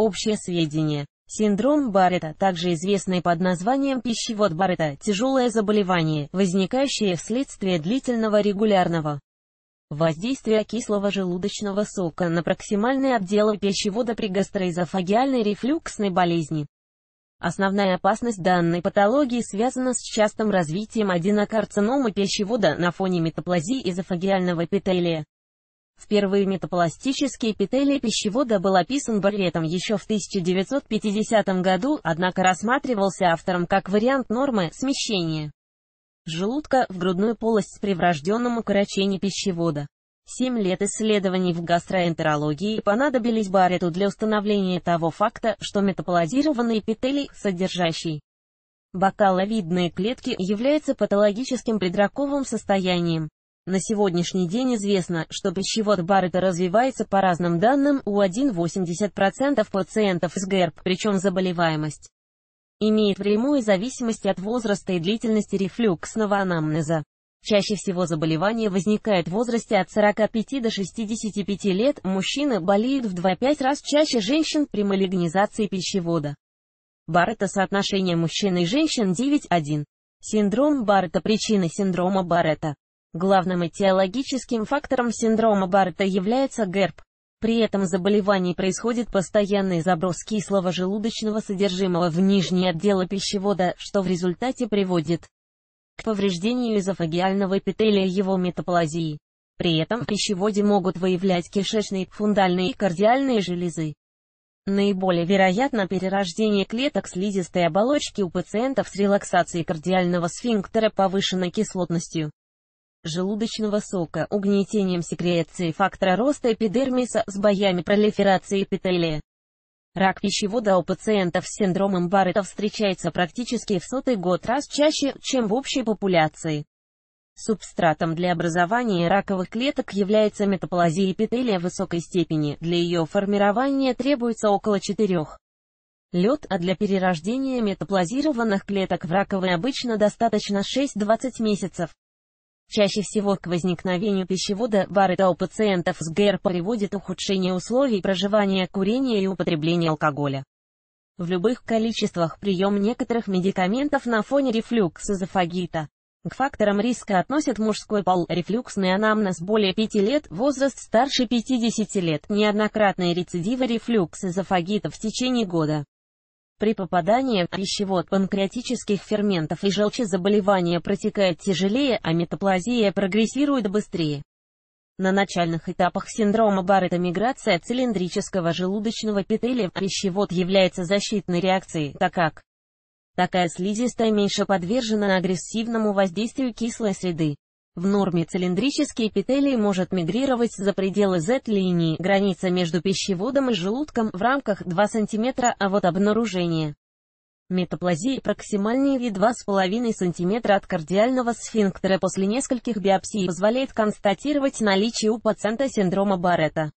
Общее сведение. Синдром Баррета, также известный под названием пищевод Баррета, тяжелое заболевание, возникающее вследствие длительного регулярного воздействия кислого желудочного сока на проксимальные отделы пищевода при гастроэзофагиальной рефлюксной болезни. Основная опасность данной патологии связана с частым развитием аденокарциномы пищевода на фоне метаплазии эзофагиального эпителия. Впервые метапластический эпителий пищевода был описан Барретом еще в 1950 году, однако рассматривался автором как вариант нормы смещения желудка в грудную полость с преврожденным укорочением пищевода. Семь лет исследований в гастроэнтерологии понадобились Баррету для установления того факта, что метаполизированный эпителий, содержащий бокаловидные клетки, является патологическим предраковым состоянием. На сегодняшний день известно, что пищевод Баррета развивается по разным данным у 1,80% пациентов с ГЭРБ, причем заболеваемость имеет прямую зависимость от возраста и длительности рефлюксного анамнеза. Чаще всего заболевание возникает в возрасте от 45 до 65 лет, мужчины болеют в 2-5 раз чаще женщин при малигнизации пищевода. Баррета соотношение мужчин и женщин 9-1. Синдром Баррета Причины синдрома Баррета. Главным этиологическим фактором синдрома Баррета является ГЭРБ. При этом заболевании происходит постоянный заброс кислого желудочного содержимого в нижние отделы пищевода, что в результате приводит к повреждению эзофагиального эпителия его метаплазии. При этом в пищеводе могут выявлять кишечные, фундальные и кардиальные железы. Наиболее вероятно перерождение клеток слизистой оболочки у пациентов с релаксацией кардиального сфинктера повышенной кислотностью желудочного сока, угнетением секреции фактора роста эпидермиса, с боями пролиферации эпителия. Рак пищевода у пациентов с синдромом Баррета встречается практически в сотый год раз чаще, чем в общей популяции. Субстратом для образования раковых клеток является метаплазия эпителия высокой степени, для ее формирования требуется около 4 лед, а для перерождения метаплазированных клеток в раковые обычно достаточно 6-20 месяцев. Чаще всего к возникновению пищевода Баррета у пациентов с ГЭР приводит ухудшение условий проживания, курения и употребления алкоголя. В любых количествах прием некоторых медикаментов на фоне рефлюкс эзофагита. К факторам риска относят мужской пол, рефлюксный анамнез более 5 лет, возраст старше 50 лет, неоднократные рецидивы рефлюкс эзофагита в течение года. При попадании в пищевод панкреатических ферментов и желчезаболевание протекает тяжелее, а метаплазия прогрессирует быстрее. На начальных этапах синдрома Баррета миграция цилиндрического желудочного эпителия в пищевод является защитной реакцией, так как такая слизистая меньше подвержена агрессивному воздействию кислой среды. В норме цилиндрический эпителий может мигрировать за пределы Z-линии, граница между пищеводом и желудком, в рамках 2 см, а вот обнаружение метаплазии проксимальнее 2,5 см от кардиального сфинктера после нескольких биопсий позволяет констатировать наличие у пациента синдрома Баррета.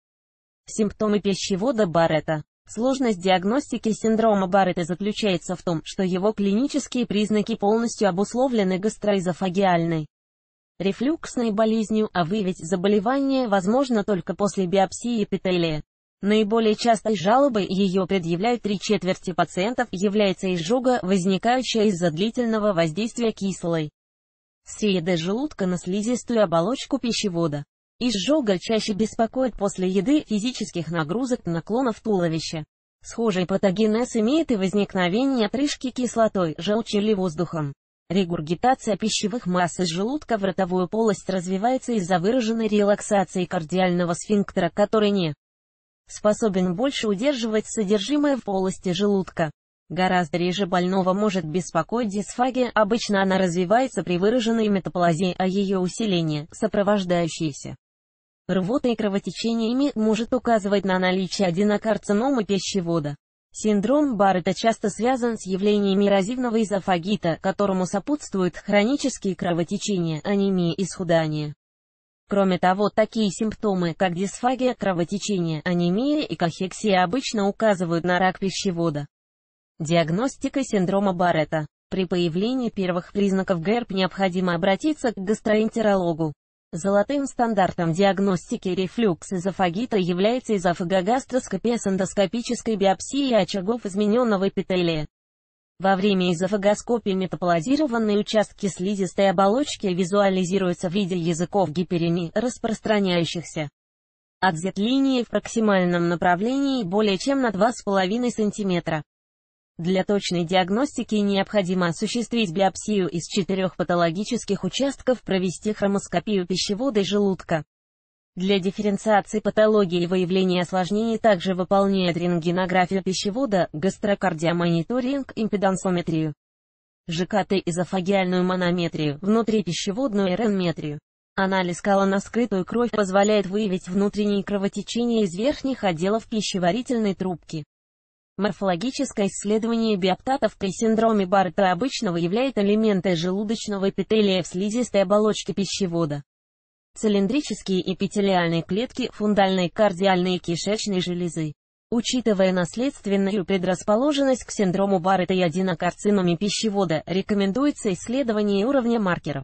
Симптомы пищевода Баррета. Сложность диагностики синдрома Баррета заключается в том, что его клинические признаки полностью обусловлены гастроэзофагиальной рефлюксной болезнью, а выявить заболевание возможно только после биопсии эпителия. Наиболее частой жалобой ее предъявляют три четверти пациентов, является изжога, возникающая из-за длительного воздействия кислой среды желудка на слизистую оболочку пищевода. Изжога чаще беспокоит после еды, физических нагрузок, наклонов туловища. Схожий патогенез имеет и возникновение отрыжки кислотой, желчью или воздухом. Регургитация пищевых масс из желудка в ротовую полость развивается из-за выраженной релаксации кардиального сфинктера, который не способен больше удерживать содержимое в полости желудка. Гораздо реже больного может беспокоить дисфагия, обычно она развивается при выраженной метаплазии, а ее усиление, сопровождающееся рвотой и кровотечениями, может указывать на наличие аденокарциномы пищевода. Синдром Баррета часто связан с явлениями эрозивного эзофагита, которому сопутствуют хронические кровотечения, анемия и схудание. Кроме того, такие симптомы, как дисфагия, кровотечение, анемия и кахексия обычно указывают на рак пищевода. Диагностика синдрома Баррета. При появлении первых признаков ГЭРБ необходимо обратиться к гастроэнтерологу. Золотым стандартом диагностики рефлюкс эзофагита является эзофагогастроскопия с эндоскопической биопсией очагов измененного эпителия. Во время эзофагоскопии метаполозированные участки слизистой оболочки визуализируются в виде языков гиперемии, распространяющихся от Z-линии в проксимальном направлении более чем на 2,5 см. Для точной диагностики необходимо осуществить биопсию из четырех патологических участков, провести хромоскопию пищевода и желудка. Для дифференциации патологии и выявления осложнений также выполняет рентгенографию пищевода, гастрокардиомониторинг, импедансометрию, ЖКТ изофагиальную манометрию, внутрипищеводную РН-метрию. Анализ кала на скрытую кровь позволяет выявить внутренние кровотечения из верхних отделов пищеварительной трубки. Морфологическое исследование биоптатов при синдроме Баррета обычно выявляет элементы желудочного эпителия в слизистой оболочке пищевода. Цилиндрические эпителиальные клетки, фундальные кардиальные кишечные железы. Учитывая наследственную предрасположенность к синдрому Баррета и аденокарциноме пищевода, рекомендуется исследование уровня маркеров.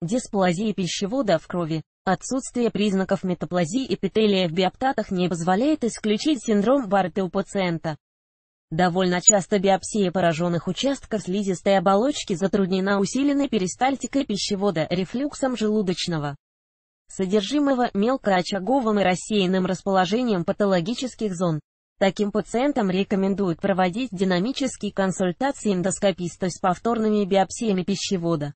Дисплазии пищевода в крови. Отсутствие признаков метаплазии эпителия в биоптатах не позволяет исключить синдром Баррета у пациента. Довольно часто биопсия пораженных участков слизистой оболочки затруднена усиленной перистальтикой пищевода, рефлюксом желудочного содержимого, мелкоочаговым и рассеянным расположением патологических зон. Таким пациентам рекомендуют проводить динамические консультации эндоскописта с повторными биопсиями пищевода.